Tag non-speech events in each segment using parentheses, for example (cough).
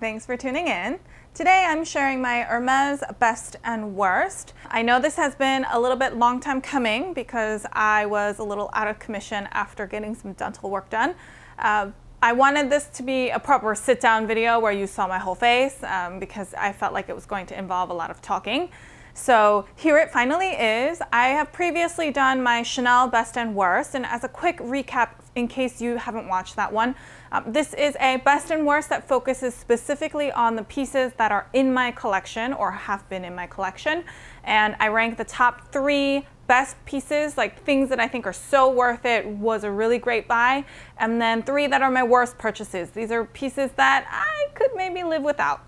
Thanks for tuning in. Today I'm sharing my Hermes best and worst. I know this has been a little bit long time coming because I was a little out of commission after getting some dental work done. Uh, I wanted this to be a proper sit down video where you saw my whole face um, because I felt like it was going to involve a lot of talking. So here it finally is. I have previously done my Chanel best and worst and as a quick recap in case you haven't watched that one, um, this is a best and worst that focuses specifically on the pieces that are in my collection or have been in my collection. And I rank the top three best pieces, like things that I think are so worth it, was a really great buy. And then three that are my worst purchases. These are pieces that I could maybe live without.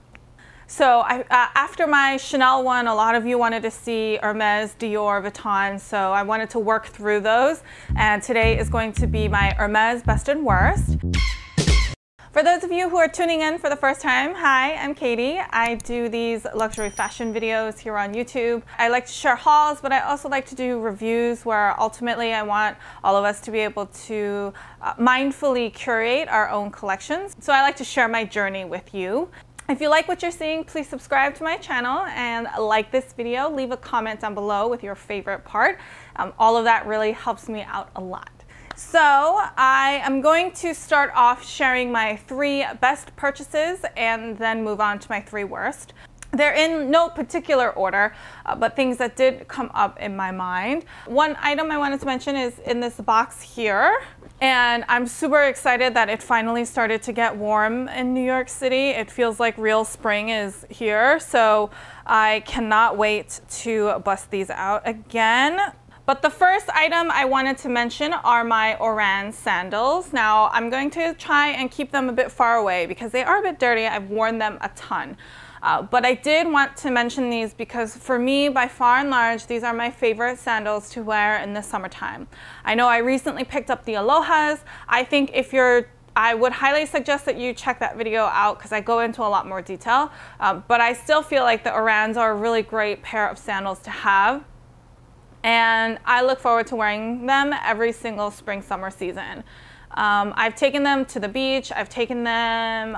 So I, uh, after my Chanel one, a lot of you wanted to see Hermes, Dior, Vuitton, so I wanted to work through those. And today is going to be my Hermes best and worst. For those of you who are tuning in for the first time, hi, I'm Katie. I do these luxury fashion videos here on YouTube. I like to share hauls, but I also like to do reviews where ultimately I want all of us to be able to uh, mindfully curate our own collections. So I like to share my journey with you. If you like what you're seeing, please subscribe to my channel and like this video. Leave a comment down below with your favorite part. Um, all of that really helps me out a lot. So I am going to start off sharing my three best purchases and then move on to my three worst. They're in no particular order, uh, but things that did come up in my mind. One item I wanted to mention is in this box here. And I'm super excited that it finally started to get warm in New York City. It feels like real spring is here. So I cannot wait to bust these out again. But the first item I wanted to mention are my Oran sandals. Now I'm going to try and keep them a bit far away because they are a bit dirty. I've worn them a ton. Uh, but I did want to mention these because for me, by far and large, these are my favorite sandals to wear in the summertime. I know I recently picked up the Alohas. I think if you're I would highly suggest that you check that video out because I go into a lot more detail. Um, but I still feel like the Orans are a really great pair of sandals to have and I look forward to wearing them every single spring summer season. Um, I've taken them to the beach, I've taken them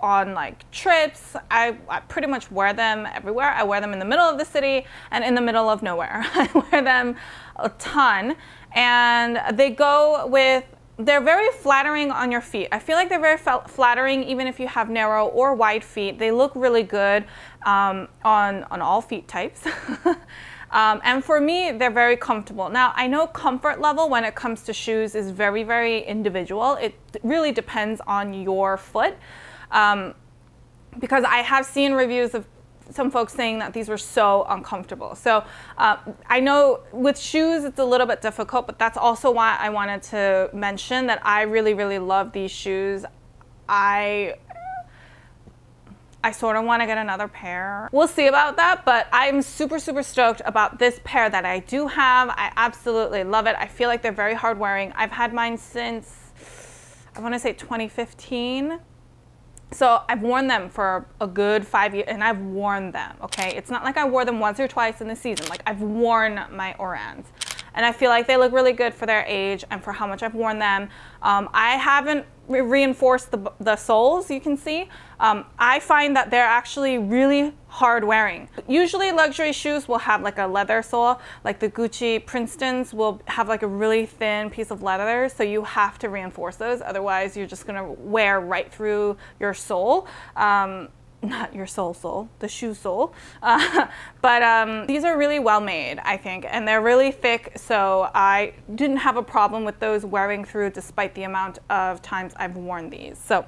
on like trips. I, I, pretty much wear them everywhere. I wear them in the middle of the city and in the middle of nowhere. (laughs) I wear them a ton and they go with they're very flattering on your feet. I feel like they're very flattering even if you have narrow or wide feet. They look really good um, on, on all feet types. (laughs) Um, and for me, they're very comfortable. Now, I know comfort level when it comes to shoes is very, very individual. It really depends on your foot. Um, because I have seen reviews of some folks saying that these were so uncomfortable. So uh, I know with shoes it's a little bit difficult, but that's also why I wanted to mention that I really, really love these shoes. I I sort of want to get another pair. We'll see about that, but I'm super, super stoked about this pair that I do have. I absolutely love it. I feel like they're very hard wearing. I've had mine since, I want to say 2015. So I've worn them for a good five years and I've worn them, okay? It's not like I wore them once or twice in the season. Like I've worn my Orans and I feel like they look really good for their age and for how much I've worn them. Um, I haven't re reinforced the, the soles, you can see. Um, I find that they're actually really hard wearing. Usually luxury shoes will have like a leather sole, like the Gucci Princetons will have like a really thin piece of leather, so you have to reinforce those, otherwise you're just gonna wear right through your sole. Um, not your soul sole, the shoe sole. Uh, (laughs) but um, these are really well made, I think, and they're really thick, so I didn't have a problem with those wearing through despite the amount of times I've worn these. So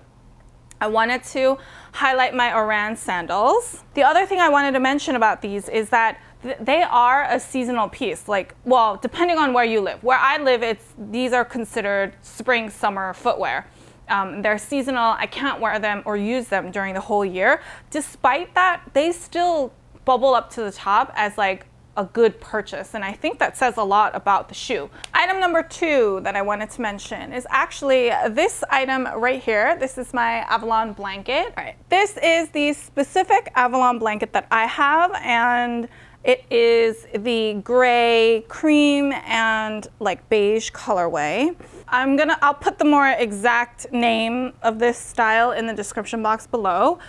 I wanted to highlight my Oran sandals. The other thing I wanted to mention about these is that th they are a seasonal piece. Like, well, depending on where you live. Where I live, it's these are considered spring, summer footwear. Um, they're seasonal. I can't wear them or use them during the whole year. Despite that, they still bubble up to the top as like a good purchase and I think that says a lot about the shoe. Item number two that I wanted to mention is actually this item right here. This is my Avalon blanket. All right. This is the specific Avalon blanket that I have and it is the gray cream and like beige colorway. I'm gonna, I'll put the more exact name of this style in the description box below.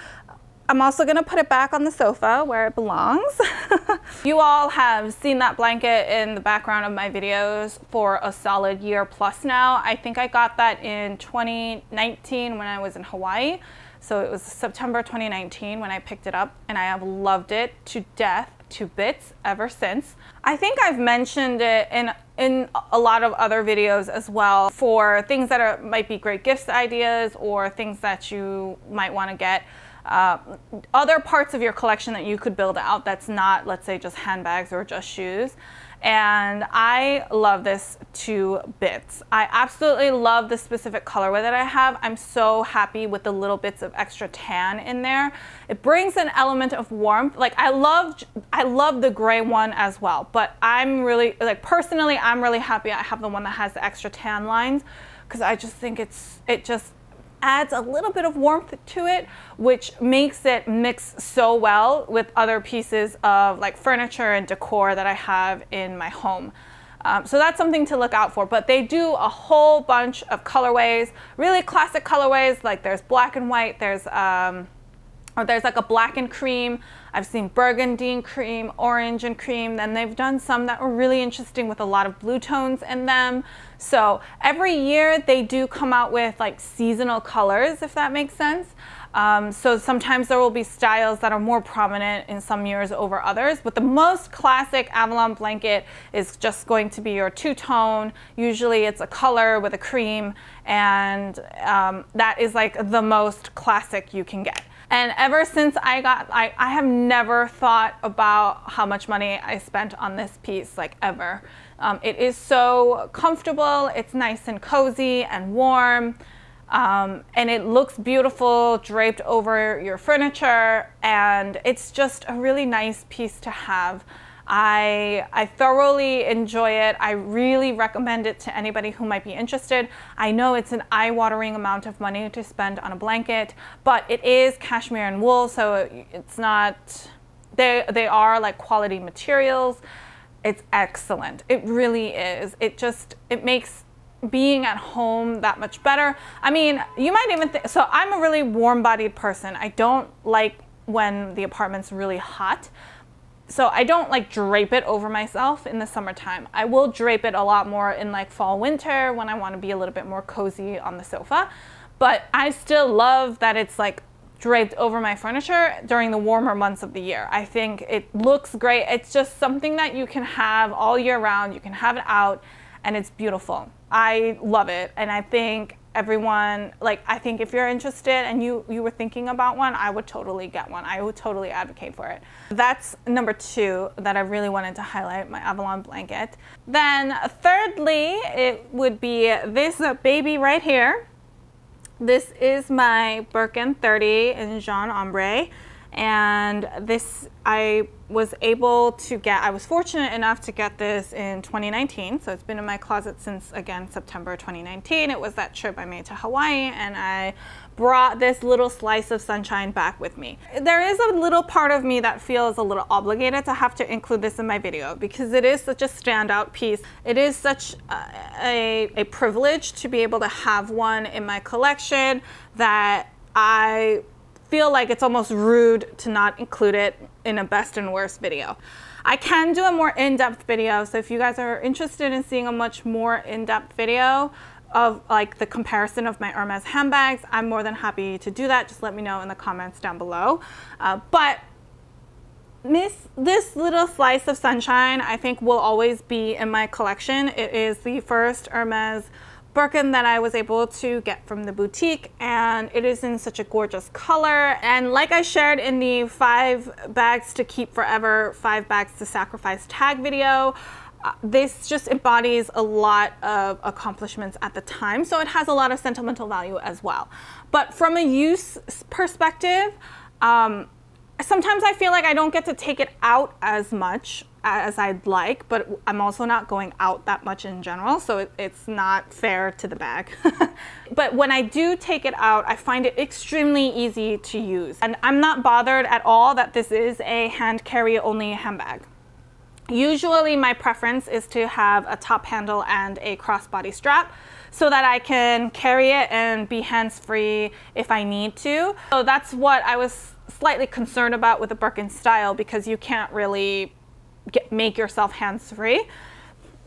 I'm also gonna put it back on the sofa where it belongs. (laughs) you all have seen that blanket in the background of my videos for a solid year plus now. I think I got that in 2019 when I was in Hawaii. So it was September 2019 when I picked it up and I have loved it to death, to bits ever since. I think I've mentioned it in in a lot of other videos as well for things that are might be great gifts ideas or things that you might want to get uh, other parts of your collection that you could build out that's not, let's say, just handbags or just shoes. And I love this to bits. I absolutely love the specific colorway that I have. I'm so happy with the little bits of extra tan in there. It brings an element of warmth. Like I love, I love the gray one as well, but I'm really, like personally, I'm really happy I have the one that has the extra tan lines because I just think it's, it just adds a little bit of warmth to it, which makes it mix so well with other pieces of like furniture and decor that I have in my home. Um, so that's something to look out for. But they do a whole bunch of colorways, really classic colorways, like there's black and white, there's um, or there's like a black and cream. I've seen burgundy and cream, orange and cream. Then they've done some that were really interesting with a lot of blue tones in them. So every year they do come out with like seasonal colors, if that makes sense. Um, so sometimes there will be styles that are more prominent in some years over others, but the most classic Avalon blanket is just going to be your two-tone. Usually it's a color with a cream, and um, that is like the most classic you can get. And ever since I got, I, I have never thought about how much money I spent on this piece, like ever. Um, it is so comfortable, it's nice and cozy and warm, um, and it looks beautiful draped over your furniture, and it's just a really nice piece to have. I, I thoroughly enjoy it. I really recommend it to anybody who might be interested. I know it's an eye-watering amount of money to spend on a blanket, but it is cashmere and wool, so it's not, they, they are like quality materials. It's excellent. It really is. It just, it makes being at home that much better. I mean, you might even think, so I'm a really warm-bodied person. I don't like when the apartment's really hot. So I don't like drape it over myself in the summertime. I will drape it a lot more in like fall, winter when I want to be a little bit more cozy on the sofa. But I still love that it's like draped over my furniture during the warmer months of the year. I think it looks great. It's just something that you can have all year round. You can have it out and it's beautiful. I love it. And I think everyone like i think if you're interested and you you were thinking about one i would totally get one i would totally advocate for it that's number two that i really wanted to highlight my avalon blanket then thirdly it would be this baby right here this is my birkin 30 in Jaune Ambre and this I was able to get, I was fortunate enough to get this in 2019. So it's been in my closet since, again, September 2019. It was that trip I made to Hawaii and I brought this little slice of sunshine back with me. There is a little part of me that feels a little obligated to have to include this in my video because it is such a standout piece. It is such a, a privilege to be able to have one in my collection that I feel like it's almost rude to not include it in a best and worst video. I can do a more in-depth video, so if you guys are interested in seeing a much more in-depth video of like the comparison of my Hermes handbags, I'm more than happy to do that. Just let me know in the comments down below. Uh, but this, this little slice of sunshine, I think will always be in my collection. It is the first Hermes Birkin that I was able to get from the boutique and it is in such a gorgeous color. And like I shared in the five bags to keep forever five bags to sacrifice tag video uh, this just embodies a lot of accomplishments at the time. So it has a lot of sentimental value as well. But from a use perspective um, sometimes I feel like I don't get to take it out as much as I'd like, but I'm also not going out that much in general, so it, it's not fair to the bag. (laughs) but when I do take it out, I find it extremely easy to use. And I'm not bothered at all that this is a hand carry only handbag. Usually my preference is to have a top handle and a crossbody strap so that I can carry it and be hands-free if I need to. So that's what I was slightly concerned about with the Birkin style because you can't really get, make yourself hands-free.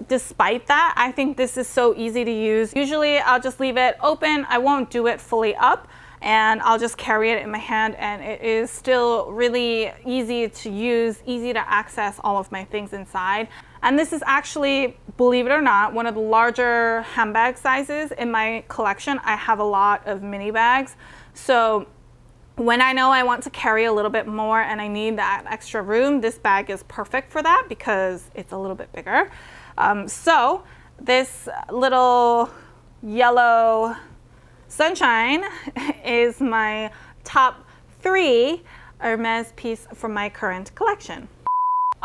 Despite that, I think this is so easy to use. Usually I'll just leave it open. I won't do it fully up and I'll just carry it in my hand and it is still really easy to use, easy to access all of my things inside. And this is actually, believe it or not, one of the larger handbag sizes in my collection. I have a lot of mini bags. So when I know I want to carry a little bit more and I need that extra room, this bag is perfect for that because it's a little bit bigger. Um, so this little yellow sunshine (laughs) is my top three Hermes piece from my current collection.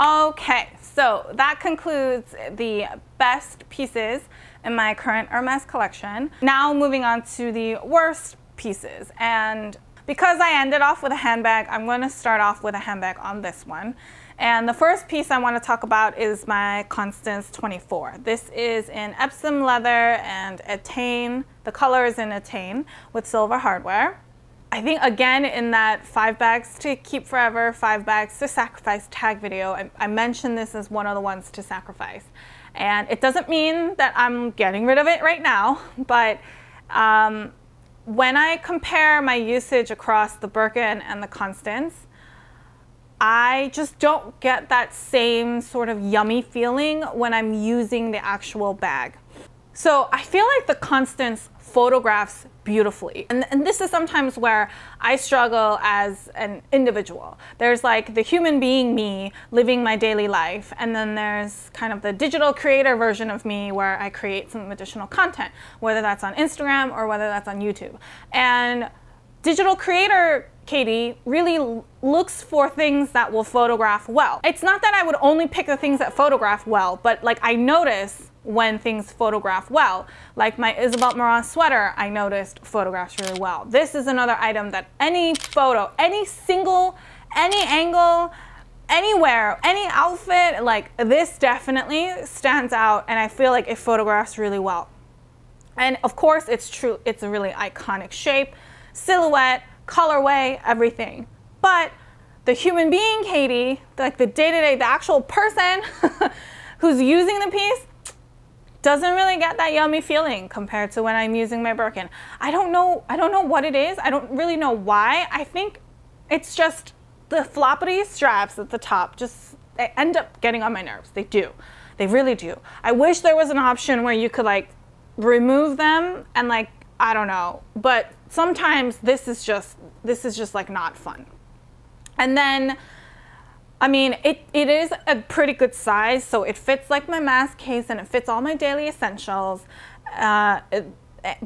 Okay, so that concludes the best pieces in my current Hermes collection. Now moving on to the worst pieces. And because I ended off with a handbag, I'm going to start off with a handbag on this one. And the first piece I want to talk about is my Constance 24. This is in Epsom leather and Etain. The color is in Etain with silver hardware. I think again in that five bags to keep forever, five bags to sacrifice tag video, I, I, mentioned this as one of the ones to sacrifice. And it doesn't mean that I'm getting rid of it right now, but um, when I compare my usage across the Birkin and the Constance, I just don't get that same sort of yummy feeling when I'm using the actual bag. So I feel like the Constance photographs beautifully. And, and this is sometimes where I struggle as an individual. There's like the human being me living my daily life, and then there's kind of the digital creator version of me where I create some additional content, whether that's on Instagram or whether that's on YouTube. And digital creator Katie really looks for things that will photograph well. It's not that I would only pick the things that photograph well, but like I notice when things photograph well. Like my Isabel Marant sweater, I noticed photographs really well. This is another item that any photo, any single, any angle, anywhere, any outfit, like this definitely stands out and I feel like it photographs really well. And of course it's true, it's a really iconic shape, silhouette, colorway, everything. But the human being, Katie, like the day-to-day, -day, the actual person (laughs) who's using the piece, doesn't really get that yummy feeling compared to when I'm using my Birkin. I don't know, I don't know what it is. I don't really know why. I think it's just the floppity straps at the top just they end up getting on my nerves. They do. They really do. I wish there was an option where you could like remove them and like I don't know, but sometimes this is just this is just like not fun. And then I mean, it, it is a pretty good size, so it fits like my mask case and it fits all my daily essentials. Uh, it,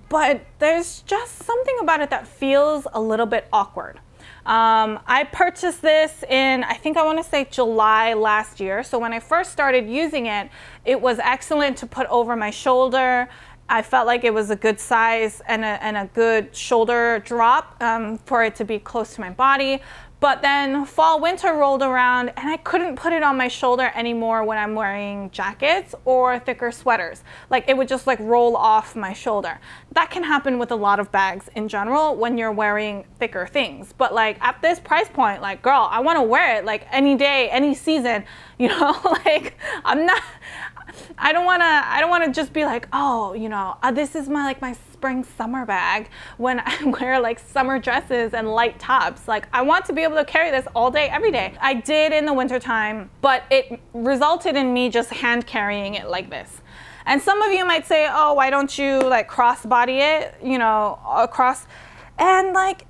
but there's just something about it that feels a little bit awkward. Um, I purchased this in, I think I want to say July last year. So when I first started using it, it was excellent to put over my shoulder. I felt like it was a good size and a, and a good shoulder drop um, for it to be close to my body. But then fall winter rolled around and I couldn't put it on my shoulder anymore when I'm wearing jackets or thicker sweaters. Like it would just like roll off my shoulder. That can happen with a lot of bags in general when you're wearing thicker things. But like at this price point, like girl, I want to wear it like any day, any season, (laughs) you know, (laughs) like I'm not I don't want to I don't want to just be like, "Oh, you know, uh, this is my like my spring summer bag when (laughs) I wear like summer dresses and light tops. Like I want to be able to carry this all day, every day. I did in the wintertime, but it resulted in me just hand carrying it like this. And some of you might say, oh, why don't you like crossbody it, you know, across, and like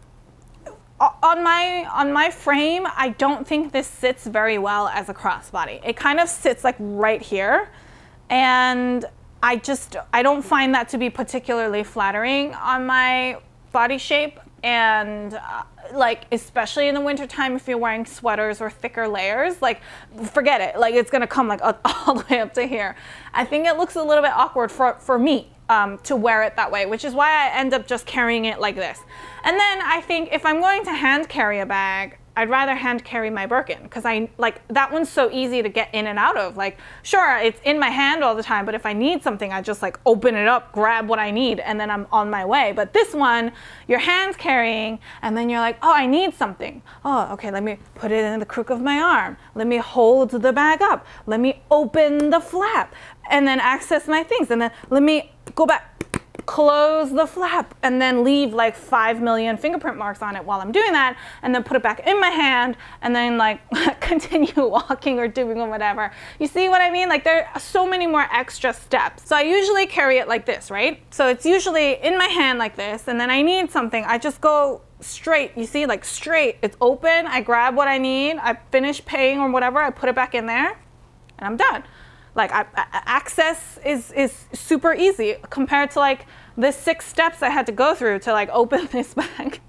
on my on my frame, I don't think this sits very well as a crossbody. It kind of sits like right here, and I just, I don't find that to be particularly flattering on my body shape. And uh, like, especially in the wintertime, if you're wearing sweaters or thicker layers, like, forget it. Like, it's gonna come like (laughs) all the way up to here. I think it looks a little bit awkward for, for me um, to wear it that way, which is why I end up just carrying it like this. And then I think if I'm going to hand carry a bag, I'd rather hand carry my Birkin because I like that one's so easy to get in and out of. Like, sure, it's in my hand all the time, but if I need something, I just like open it up, grab what I need, and then I'm on my way. But this one, your hand's carrying, and then you're like, oh, I need something. Oh, okay, let me put it in the crook of my arm. Let me hold the bag up. Let me open the flap and then access my things. And then let me go back close the flap and then leave like 5 million fingerprint marks on it while I'm doing that and then put it back in my hand and then like (laughs) continue (laughs) walking or doing or whatever. You see what I mean? Like there are so many more extra steps. So I usually carry it like this, right? So it's usually in my hand like this and then I need something. I just go straight, you see, like straight. It's open, I grab what I need, I finish paying or whatever, I put it back in there and I'm done. Like I, access is, is super easy compared to like the six steps I had to go through to like (laughs) open this bag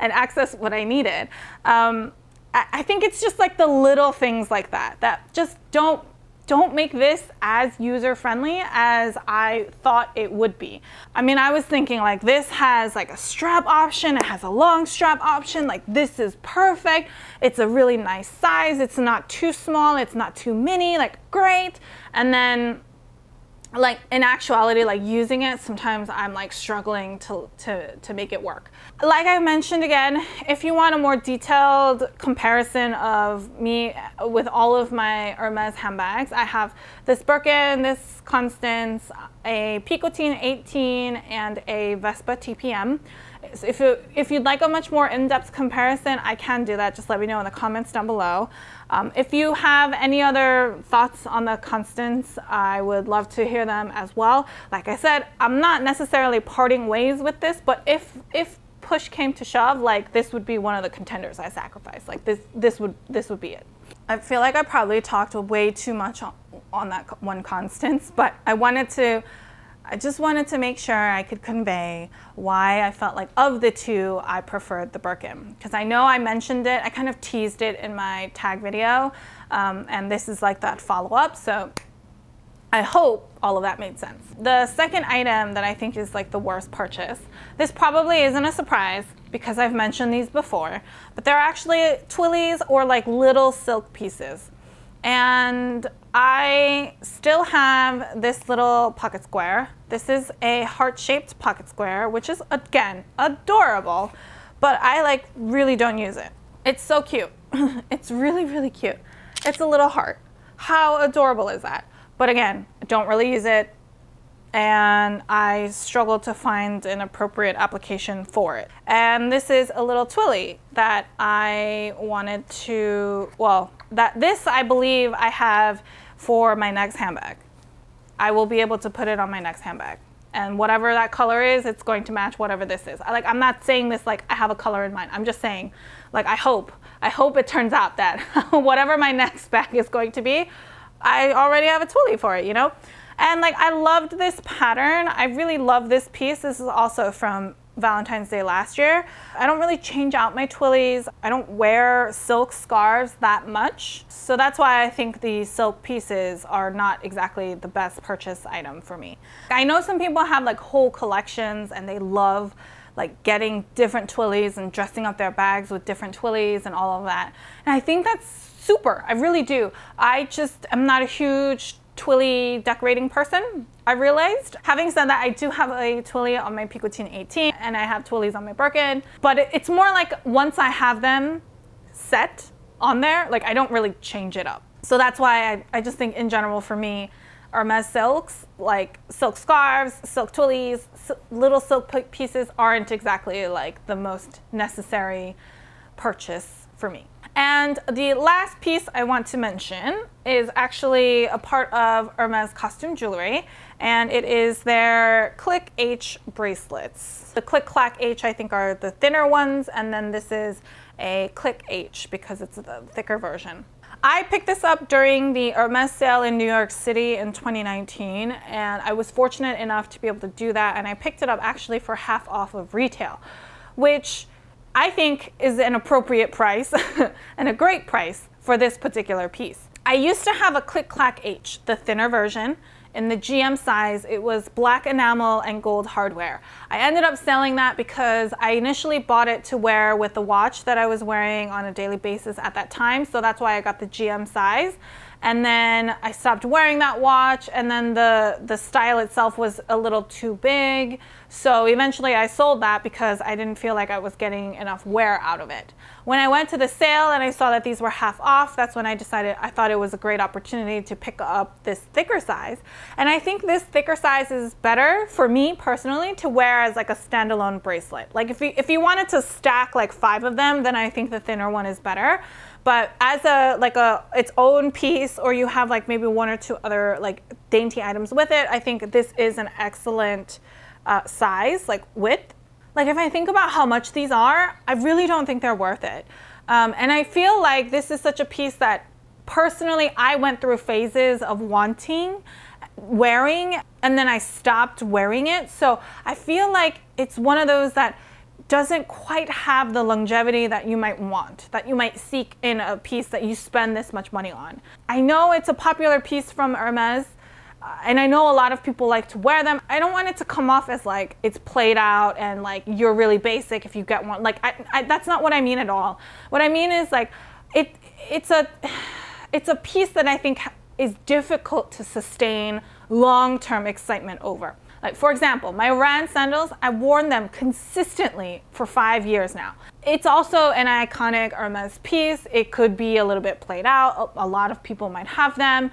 and access what I needed. Um, I, I think it's just like the little things like that that just don't don't make this as user friendly as I thought it would be. I mean, I was thinking like this has like a strap option, it has a long strap option, like this is perfect. It's a really nice size. It's not too small, it's not too mini, like great. And then like in actuality like using it sometimes i'm like struggling to, to to make it work like i mentioned again if you want a more detailed comparison of me with all of my hermes handbags i have this birkin this constance a picotin 18 and a vespa tpm so if, you, if you'd like a much more in-depth comparison, I can do that. Just let me know in the comments down below. Um, if you have any other thoughts on the Constance, I would love to hear them as well. Like I said, I'm not necessarily parting ways with this, but if, if push came to shove, like this would be one of the contenders I sacrifice. Like this, this would, this would be it. I feel like I probably talked way too much on, on that one Constance, (laughs) but I wanted to I just wanted to make sure I could convey why I felt like of the two, I preferred the Birkin. Because I know I mentioned it, I kind of teased it in my tag video, um, and this is like that follow-up, so I hope all of that made sense. The second item that I think is like the worst purchase, this probably isn't a surprise because I've mentioned these before, but they're actually twillies or like little silk pieces. And I still have this little pocket square. This is a heart-shaped pocket square, which is, again, adorable, but I like really don't use it. It's so cute. (laughs) it's really, really cute. It's a little heart. How adorable is that? But again, don't really use it and I struggle to find an appropriate application for it. And this is a little twilly that I wanted to, well, that this I believe I have for my next handbag. I will be able to put it on my next handbag. And whatever that color is, it's going to match whatever this is. I, like I'm not saying this like I have a color in mind. I'm just saying like I hope, I hope it turns out that (laughs) whatever my next bag is going to be, I already have a twilly for it, you know? And like I loved this pattern. I really love this piece. This is also from Valentine's Day last year. I don't really change out my twillies. I don't wear silk scarves that much. So that's why I think the silk pieces are not exactly the best purchase item for me. I know some people have like whole collections and they love like getting different twillies and dressing up their bags with different twillies and all of that. And I think that's super. I really do. I just am not a huge twilly decorating person, I realized. Having said that, I do have a twilly on my Picotin 18 and I have twillies on my Birkin, but it's more like once I have them set on there, like I don't really change it up. So that's why I, I just think in general for me, Hermes silks, like silk scarves, silk twillies, little silk pieces aren't exactly like the most necessary purchase for me. And the last piece I want to mention is actually a part of Hermes costume jewelry, and it is their Clic H bracelets. The Clic Clac H I think are the thinner ones, and then this is a Clic H because it's the thicker version. I picked this up during the Hermes sale in New York City in 2019, and I was fortunate enough to be able to do that, and I picked it up actually for half off of retail, which I think is an appropriate price (laughs) and a great price for this particular piece. I used to have a Clic Clac H, the thinner version. In the GM size. It was black enamel and gold hardware. I ended up selling that because I initially bought it to wear with the watch that I was wearing on a daily basis at that time. So that's why I got the GM size and then I stopped wearing that watch and then the the style itself was a little too big so eventually I sold that because I didn't feel like I was getting enough wear out of it. When I went to the sale and I saw that these were half off that's when I decided I thought it was a great opportunity to pick up this thicker size and I think this thicker size is better for me personally to wear as like a standalone bracelet. Like if you, if you wanted to stack like five of them then I think the thinner one is better but as a like a its own piece or you have like maybe one or two other like dainty items with it i think this is an excellent uh, size like width. Like if i think about how much these are i really don't think they're worth it. Um, and i feel like this is such a piece that personally i went through phases of wanting wearing and then i stopped wearing it. So i feel like it's one of those that doesn't quite have the longevity that you might want, that you might seek in a piece that you spend this much money on. I know it's a popular piece from Hermes, uh, and I know a lot of people like to wear them. I don't want it to come off as like it's played out and like you're really basic if you get one. Like I, I, that's not what I mean at all. What I mean is like it it's a (sighs) it's a piece that I think is difficult to sustain long-term excitement over. Like for example, my Oran sandals, I've worn them consistently for five years now. It's also an iconic Hermes piece. It could be a little bit played out. A lot of people might have them,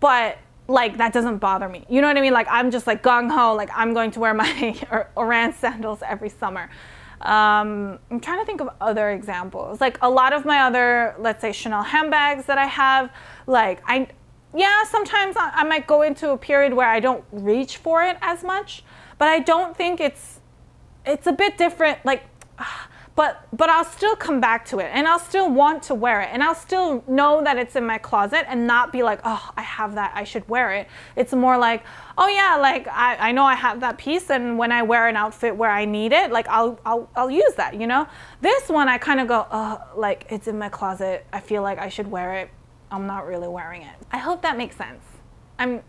but like that doesn't bother me. You know what I mean? Like I'm just like gung ho, like I'm going to wear (laughs) my Oran sandals every summer. Um, I'm trying to think of other examples. Like a lot of my other, let's say Chanel handbags that I have, like I, yeah, sometimes I might go into a period where I don't reach for it as much, but I don't think it's it's a bit different like (sighs) but but I'll still come back to it and I'll still want to wear it and I'll still know that it's in my closet and not be like, "Oh, I have that. I should wear it." It's more like, "Oh yeah, like I, I know I have that piece and when I wear an outfit where I need it, like I'll I'll I'll use that, you know?" This one I kind of go, "Oh, like it's in my closet. I feel like I should wear it." I'm not really wearing it. I hope that makes sense. I'm,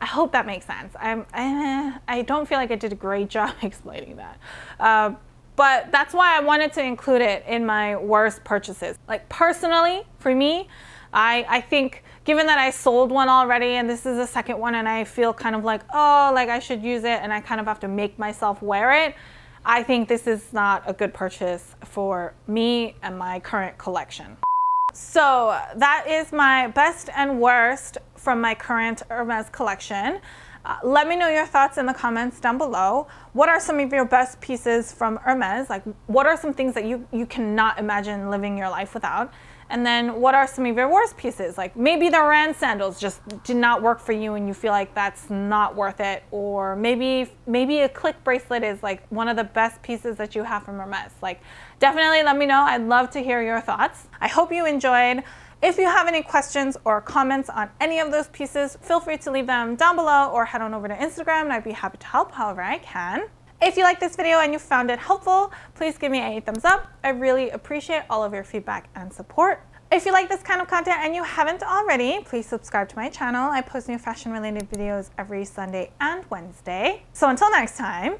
I hope that makes sense. I'm, I, I don't feel like I did a great (laughs) job explaining that. Uh, but that's why I wanted to include it in my worst purchases. Like personally, for me, I, I think given that I sold one already and this is the second one and I feel kind of like, oh, like I should use it and I kind of have to make myself wear it, I think this is not a good purchase for me and my current collection. So that is my best and worst from my current Hermes collection. Uh, let me know your thoughts in the comments down below. What are some of your best pieces from Hermes? Like what are some things that you, you cannot imagine living your life without? And then what are some of your worst pieces? Like maybe the Oran sandals just did not work for you and you feel like that's not worth it. Or maybe maybe a click bracelet is like one of the best pieces that you have from Hermes. Like definitely let me know. I'd love to hear your thoughts. I hope you enjoyed. If you have any questions or comments on any of those pieces, feel free to leave them down below or head on over to Instagram and I'd be happy to help however I can. If you like this video and you found it helpful, please give me a thumbs up. I really appreciate all of your feedback and support. If you like this kind of content and you haven't already, please subscribe to my channel. I post new fashion related videos every Sunday and Wednesday. So until next time,